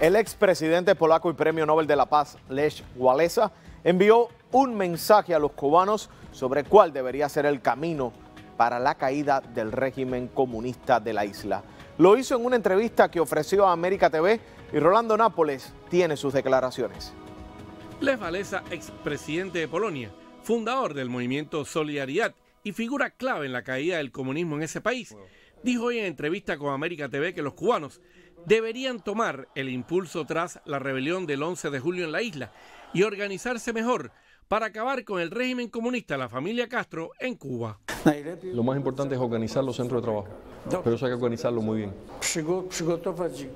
El expresidente polaco y premio Nobel de la Paz, Lech Walesa, envió un mensaje a los cubanos sobre cuál debería ser el camino para la caída del régimen comunista de la isla. Lo hizo en una entrevista que ofreció a América TV y Rolando Nápoles tiene sus declaraciones. Lech Walesa, expresidente de Polonia, fundador del movimiento Solidaridad y figura clave en la caída del comunismo en ese país, dijo hoy en entrevista con América TV que los cubanos deberían tomar el impulso tras la rebelión del 11 de julio en la isla y organizarse mejor para acabar con el régimen comunista de la familia Castro en Cuba. Lo más importante es organizar los centros de trabajo, pero eso hay que organizarlo muy bien.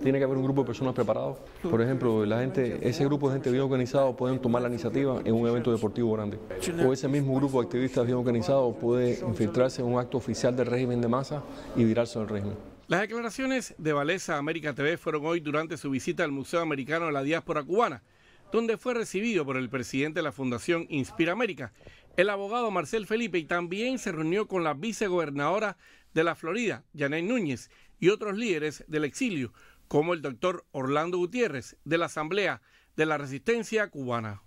Tiene que haber un grupo de personas preparados. Por ejemplo, la gente, ese grupo de gente bien organizado pueden tomar la iniciativa en un evento deportivo grande. O ese mismo grupo de activistas bien organizados puede infiltrarse en un acto oficial del régimen de masa y virarse del régimen. Las declaraciones de Valesa América TV fueron hoy durante su visita al Museo Americano de la Diáspora Cubana, donde fue recibido por el presidente de la Fundación Inspira América, el abogado Marcel Felipe, y también se reunió con la vicegobernadora de la Florida, Janet Núñez, y otros líderes del exilio, como el doctor Orlando Gutiérrez, de la Asamblea de la Resistencia Cubana.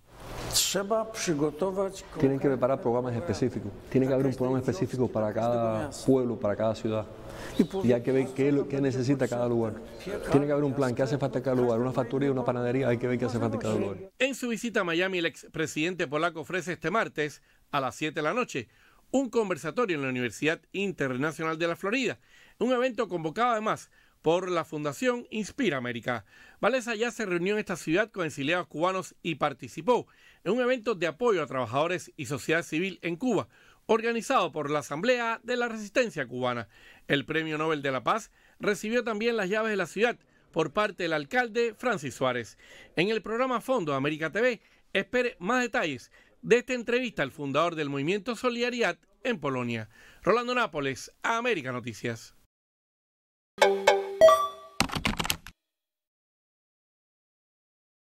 Tienen que preparar programas específicos. Tiene que haber un programa específico para cada pueblo, para cada ciudad. Y hay que ver qué, qué necesita cada lugar. Tiene que haber un plan, qué hace falta en cada lugar. Una factoría, una panadería, hay que ver qué hace falta en cada lugar. En su visita a Miami, el expresidente polaco ofrece este martes a las 7 de la noche un conversatorio en la Universidad Internacional de la Florida, un evento convocado además por la Fundación Inspira América. Valesa ya se reunió en esta ciudad con exiliados cubanos y participó en un evento de apoyo a trabajadores y sociedad civil en Cuba, organizado por la Asamblea de la Resistencia Cubana. El Premio Nobel de la Paz recibió también las llaves de la ciudad por parte del alcalde Francis Suárez. En el programa Fondo América TV, espere más detalles de esta entrevista al fundador del movimiento Solidaridad en Polonia. Rolando Nápoles, América Noticias.